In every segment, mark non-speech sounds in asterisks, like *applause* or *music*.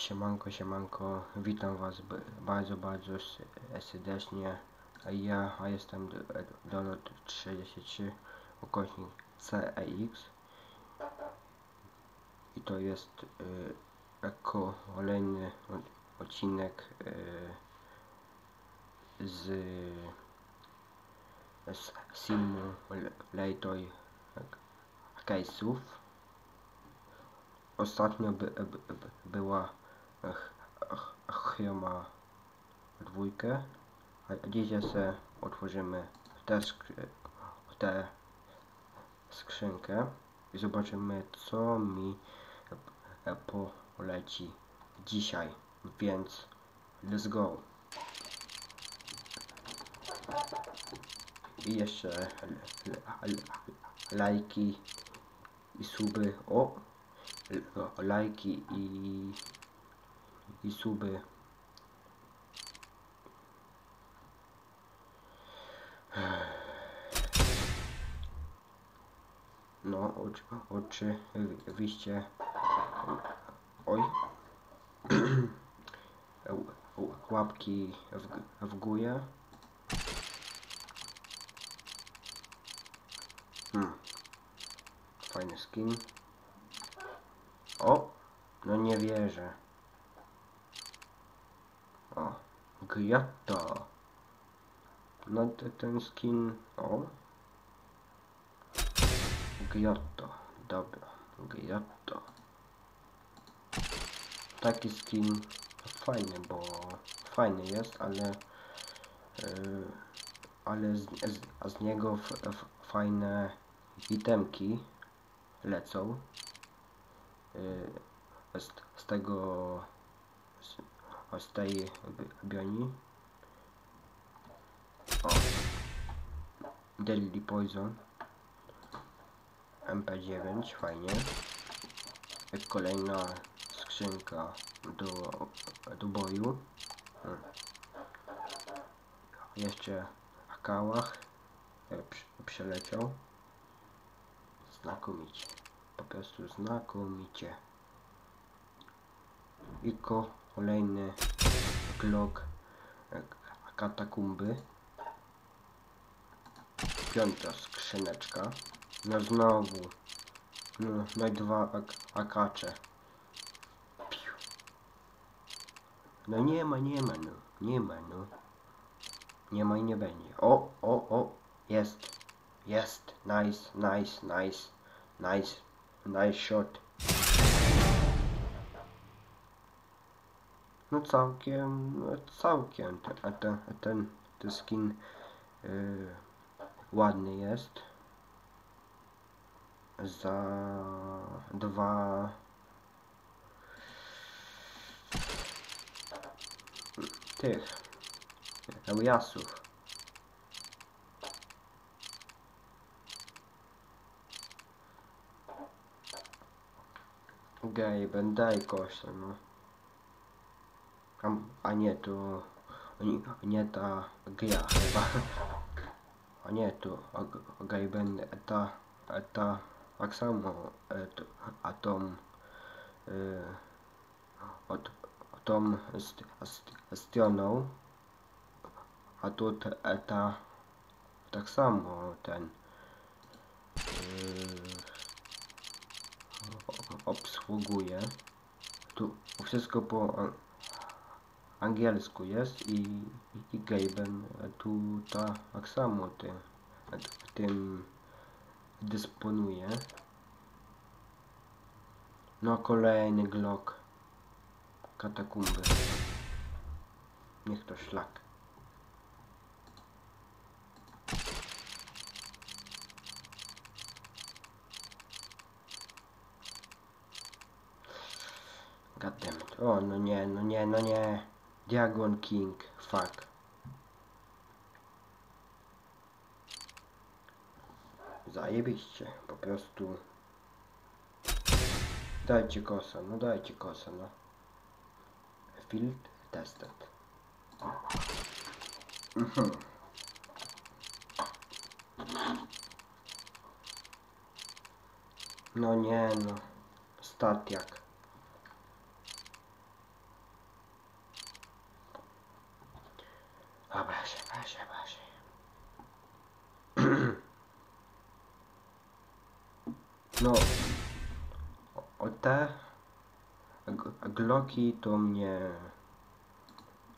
Siemanko, siemanko, witam was bardzo, bardzo serdecznie. Ja jestem D- Donald 33 ukośnik CEX i to jest y, kolejny od- odcinek y, z, z Simulator Case'ów. Ostatnio by, by, by, była Chroma dwójkę, a dzisiaj se otworzymy tę, skrzy- tę skrzynkę i zobaczymy co mi poleci dzisiaj, więc let's go. I jeszcze lajki i suby. O! L- lajki i, i suby. No, oczy, oczywiście. Oj. Łapki w, w górę. Hmm. Fajny skin. O! No nie wierzę. O. Giotto. No te, ten skin. O. Giotto. Dobra. Giotto. Taki skin fajny, bo fajny jest, ale yy, ale z, z, z niego f, f, fajne itemki lecą. Yy, z, z tego tej bi- bioni. O. Deadly Poison. MP9, fajnie. Kolejna skrzynka do, do boju. Hmm. Jeszcze kałach e, przeleciał. Znakomicie. Po prostu znakomicie. I ko kolejny Glock e, katakumby. Piąta skrzyneczka. No znowu. No, no i dwa ak akacze. Piu. No nie ma, nie ma, no. Nie ma, no. Nie ma i nie będzie. O, o, o. Jest. Jest. Nice, nice, nice. Nice. Nice shot. No całkiem, całkiem. Ten, ten, ten, ten skin yy, ładny jest. Za dwa tych Eujasów. Gaben, daj koszę, no. A, a nie, to... Nie, nie ta gra chyba. A nie, to Gaben, ta, ta, tak samo, e, to, a tom, e, od, st, st, stroną, a tu e, ta, tak samo ten, e, obsługuje. Tu wszystko po angielsku jest i, i Gaben tu ta, tak samo ty, tym dysponuje. No kolejny Glock katakumby. Niech to szlak. Goddammit. O, no nie, no nie, no nie. Dragon King. Fuck. Zajebiście. Po prostu. Dajcie kosa, no dajcie kosa, no. Field tested. Mhm. No nie no. Statiak. Dobra, się, się, się. No, o- te gloki to mnie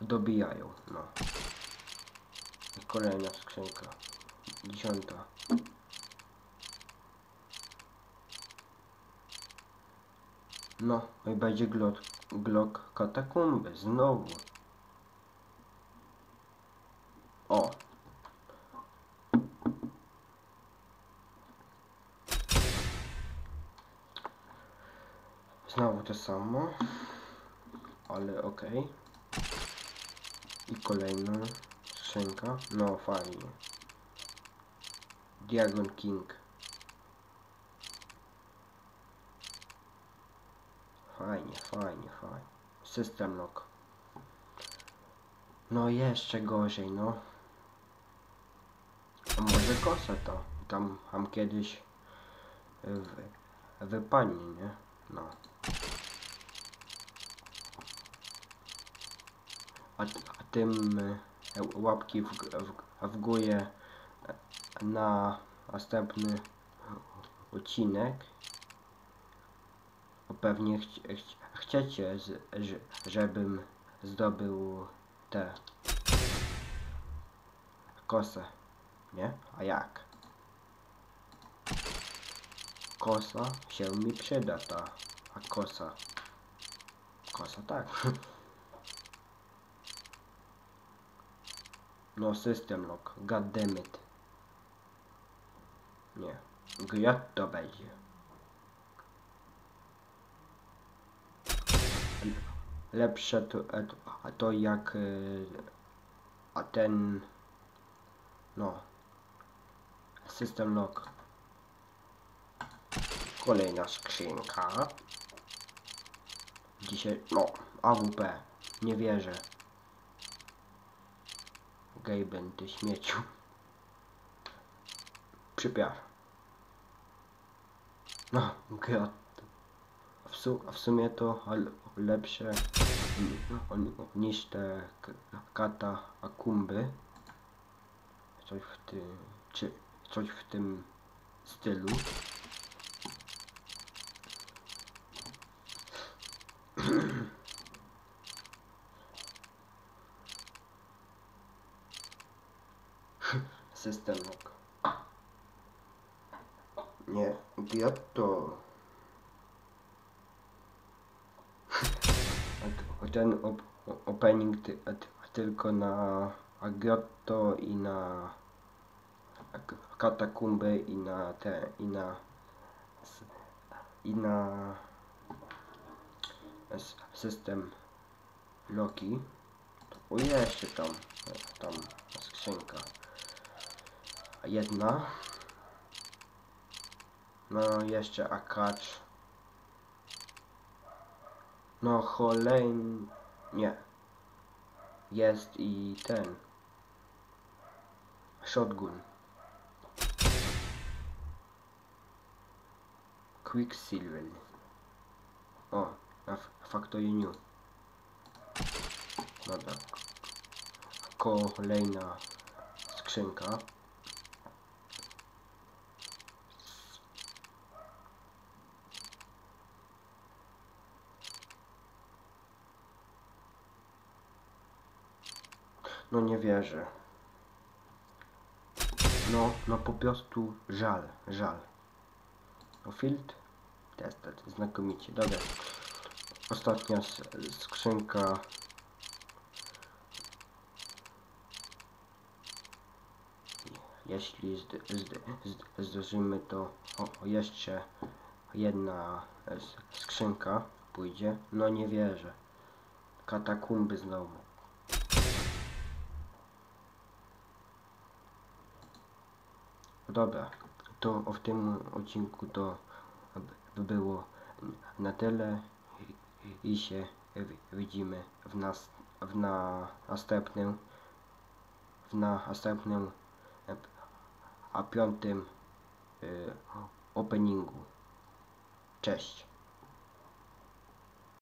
dobijają, no. Kolejna skrzynka. Dziesiąta. No, i będzie glok, glok katakumby, znowu. Znowu to samo, ale okej. I kolejna skrzynka. No fajnie. Dragon King. Fajnie, fajnie, fajnie. System lock. No jeszcze gorzej, no. A może kosa to. Tam, tam kiedyś wypadnie, nie? No. A, a tym e, łapki w, w, w na następny odcinek. Pewnie chci, chci, chcecie, z, że, żebym zdobył te kosę, nie? A jak? Kosa się mi przyda ta, a kosa, kosa tak. *laughs* No system lock, god damn it. Nie, gwiazd to będzie. Lepsze to, to, a to jak y, a ten no system lock. Kolejna skrzynka. Dzisiaj, no, AWP. Nie wierzę. Gaben, ty śmieciu. Przypiar. No, gra. W, su a w sumie to lepsze ni- niż te kata akumby. Coś w tym, czy coś w tym stylu. System lock. Nie, giotto. *laughs* Ten op opening ty tylko na Agotto i na katakumby i na te i na i na system Loki. O jeszcze tam, tam skrzynka. Jedna. No jeszcze akacz. No. Nie. Jest i ten. Shotgun. Quicksilver. O, na Factory New. Dobra. Kolejna skrzynka. No nie wierzę. No, no po prostu żal, żal. No field? Testet, znakomicie, dobra. Ostatnia skrzynka. Jeśli zd, zd, zd, zdążymy, to o, jeszcze jedna skrzynka pójdzie. No nie wierzę. Katakumby znowu. Dobra, to w tym odcinku to by było na tyle i- się wi- widzimy w, nas, w na następnym w na następnym a piątym y, openingu. Cześć.